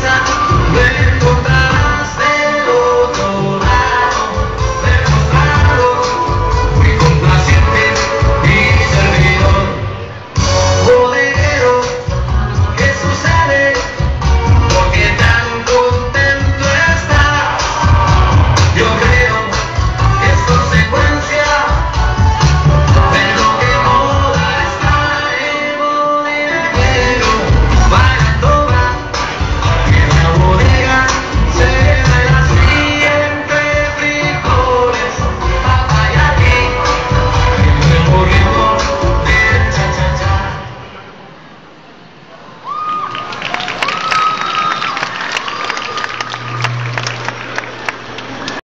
that.